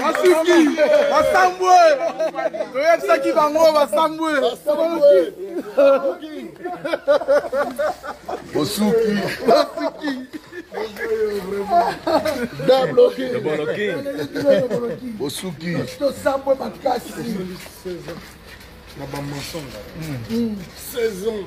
basuki basambwe toyebisaki bango basambwe bosuki basuki bosuki tosambwe makasi na bamensonge 16 ans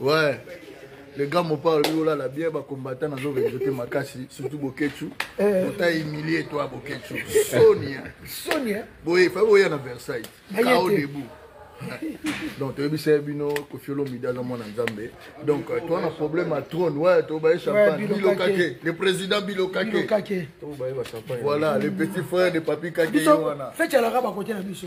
ouais le grand mopao alobi olala bien bakombata nazo regrete makasi surtout boketshu eh. ota humilie toi boketshu sonia sonia boye fa boya na versailles kao debout donc toyebisa ye bino kofi olomide aza mwana nzambe donc euh, toa na problème ya trône ouais tobaye champagne bilokake le président bilokake voilà le petit frère de papi kake wana feti alaka bakote na biso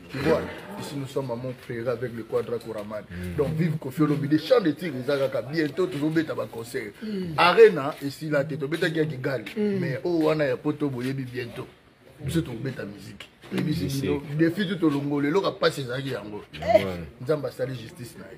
Tu vois, ici nous sommes à mon frère avec le quadra Koraman. Mm. Donc vive Kofi Olomide, chant de tigre ezakaka bientôt tozobeta ba concert. Mm. Arena esila te tobetaki ya Kigali mm. mais oyo oh, wana ya poto boyebi bientôt. Biso tokobeta musique. ebisi bino defi tu tolongoli eloko apasi ezalaki yango nzambe asali justice na ye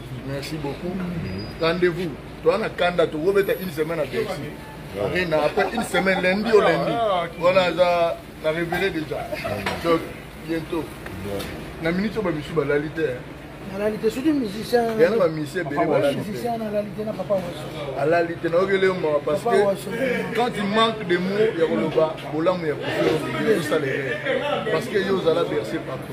merci beaucoup rendez-vous toa na kanda tokobeta une semaine à bercy arena après une semaine lundi au lundi wana aza na révélé déjà donc bientôt na minute oyo bamisu balali te nalali te soki musicien yana bamisi ebele musicien nalali te na papa waso alali te nayokeli yo mawa parce que quand il manque de mots ya koloba bolamu ya kofi osalele parce que yo ozala berse partout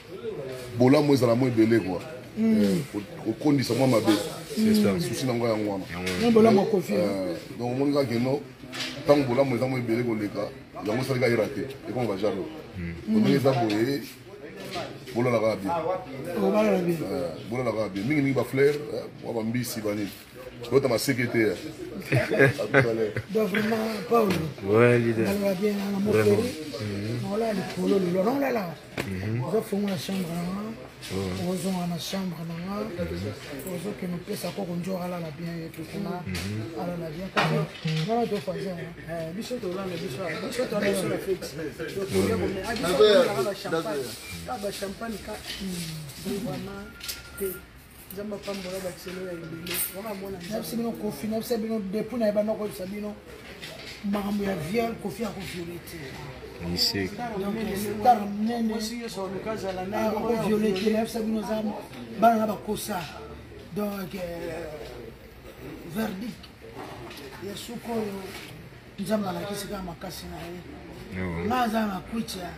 bolamu ezala mwa ebele kwa mm. kokondisa mwa mabe mm. susi na ngo yango wana euh, donc omoni kaka keno ntango bolamu eza mwa ebele koleka yango esalika era te ekoma bajalo mm. ondenge eza boye bolala kaka bien euh, bolala kaka bien mingimingi bafleur euh, mwa bambisi banini bota maseke te ya vraiment paolo alobabien na mofeli naolala likolo lelo naolala Mhm. ozofongola chambre na nga mhm. ozonga na chambre na nga mhm. ozokende opesa koko njo alala bien ye te kuna alala bien wana tofaza eh, biso tolala biso biso tolala biso na feti tokoyakomeabisoaa na champagne ka bachampagne ka hmm. vraiment te nzambe apambola bakiselo ya ebele wana mwana nabisa bino kofi nabisa bino depui na ye banda koyebisa bino makambo ya viol kofi ya koviole te star monene akoviole te nabisa bino za bana na bakosa donc euh, verdict ya suka oyo nzambe alakisi kaka makasi na ye nga aza na kwicha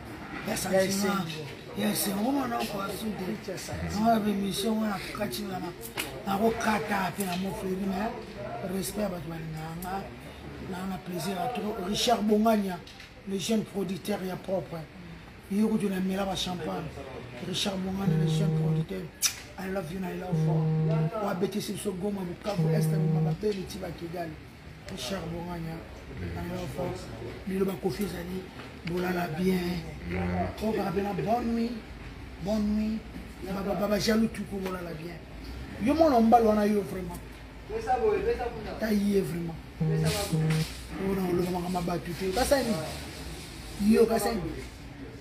ya sentiment ya esengo mwana oko asude nga bemission wana kati wana nakokata mpe na mofeli me respect ya bato balingaka nga naa na plaisir ya trop richard bongania le jeune producteur ya propre yo kutu na mela ba champagne richard bongania le jeune producteur i love you na i love for wabetisi biso goma bukavu este mamabe leti bakigali richard bonganya nayofa biloba kofi ezali bolala bien okaka mpena bonne nuit bonne nuit babajalou tuku bolala bien yo mwana mbala wana yo vraiment ta ye vraiment ona olobamaka mabato te kasani yo kasani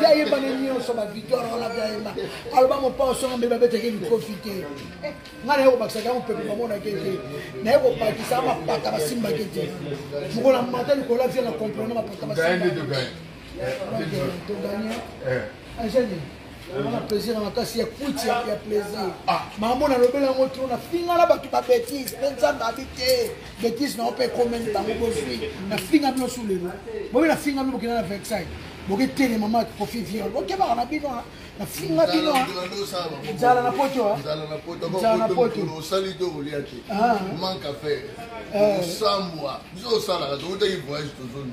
bya yebana nyonso bavictoire wana bya yeba aloba mopao songa mbe babetaki likofi te ngai naye kobakisaka yango mpepe bamonake te naye kobakisa ya mapata basimbaki te mokolo na mata likolo avia na comprena mapata basimbaki togania angeli wana plaisir na makasi ya kwiti ya plaisir ah. mambo nalobela yango tro nafinga na bato babetise mpe nzambe abi te betise na yo mpe ekomeli bango bozwi nafinga bino su lelo bobe nafinga bino bokenda na vexai boke tele mama kofi viol bokebaka na bino nafinga bino nzala na poto nzala na poto nzala na poto osali to olia te ah. manque à faire osambwa biso osalaka tokotaki voyage tozongi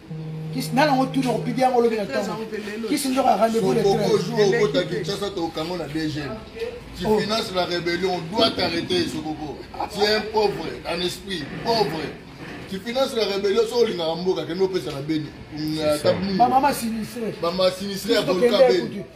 kisi nana ngo tuna kopidi yango olobi na ntongo kisi nzoka ya rendez-vous le 13 okota kinshasa tokango na dg tu oh. finances la rébellion on doit t'arrêter sokoko tu es un pauvre en esprit pauvre tu finances la rébellion soki olingaka mboka kende opesa na beni bamama sinistre ya volka beni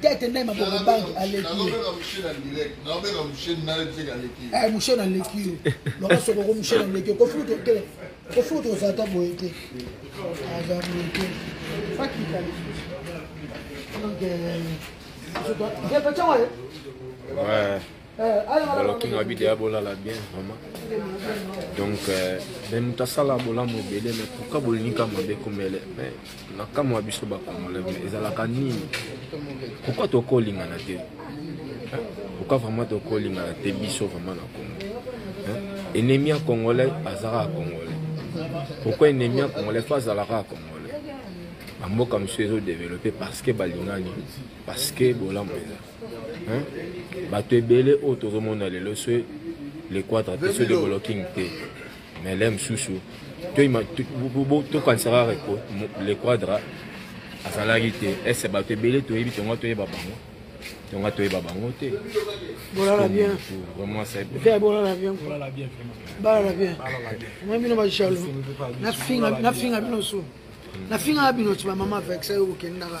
tete nde maboko bangi aleki eh, mushe na leki yo loka soko ko mushe na leki kofuta te kofuta oza ata boye te aza boye te fakita donc euh, je dois je peux te Ouais. balokinga bideya bolala bien vraiment donc euh, me moto asala bolamu ebele mais pourkui bolingi ka mabe komele mais na kamwa biso bacongolais mais ezalaka nini pourkui tokolingana te pourkui vraiment tokolingana te biso vraiment na congo ennemi ya congolais azalaka ya congolais pourkui ennemi ya congolais fo azalaka ya congolais bamboka mosusu ezodeveloppe parce que balingani parce que bolamu eza Hein? bato ebele oyo tozomona lelo so lequadra te so developing te mais le mosusu tokanisa kaka ko lequadra azalaki te ese bato ebele toyebi tonga toyeba bango tonga toyeba bango te bolala bien vraiment c'est bien bolala bien bolala bien balala bien moi bino ba jaloux na finga na finga bino so na finga bino tu ba maman avec ça yo kokendaka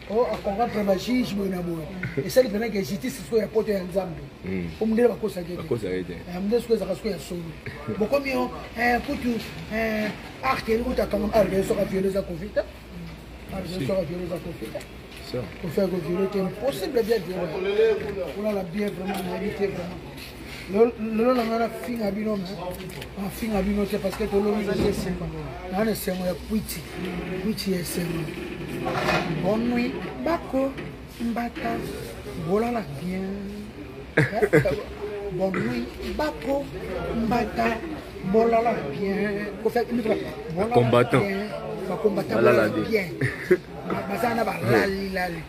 Oh, akoka mpe bajuge boye na boye esali mpena ke justice siko ya poto ya nzambe hmm. po mondele bakosaki te eh, mondele siko ezaka siko ya solo bokomi yo eh, kutu eh, arte eli kutu akangama arde ah, soka viole eza kovita arde ah, soka viole eza kovita kofi akoviole te impossible bia viole olala bien vraiment nayebi te vraiment lelo na ngai nafinga bino me nafinga bino te parce que tolongi naza esengo naa na esengo ya kwiti kwiti ya esengo bonne nuit bako mbata bolala bien bonne nuit bako mbata bolala bien combattant bakombattant bolala bien baza na balalilali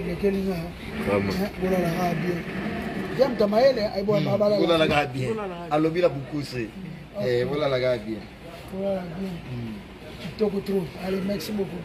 elekeli nga bolalaka bien jamta mayele ayebolalaka bien alobi na bukuse bolalaka bien bolalaka bien kitoko trop allez merci beaucoup